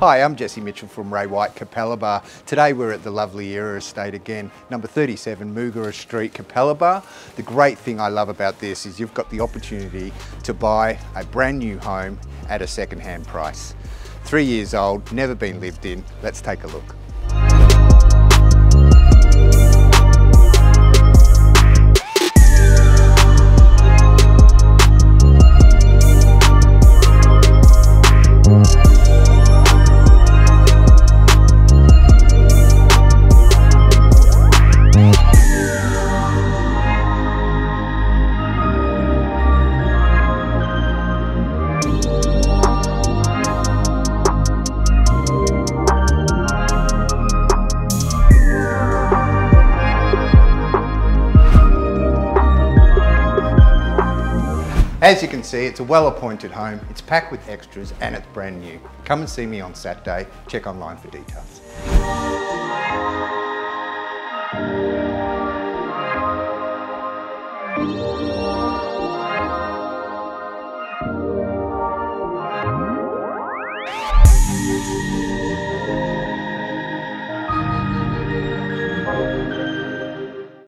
Hi, I'm Jesse Mitchell from Ray White Capalaba. Today we're at the lovely Era Estate again, number 37 Moogerah Street, Capalaba. The great thing I love about this is you've got the opportunity to buy a brand new home at a second-hand price. Three years old, never been lived in. Let's take a look. As you can see, it's a well-appointed home, it's packed with extras and it's brand new. Come and see me on Saturday, check online for details.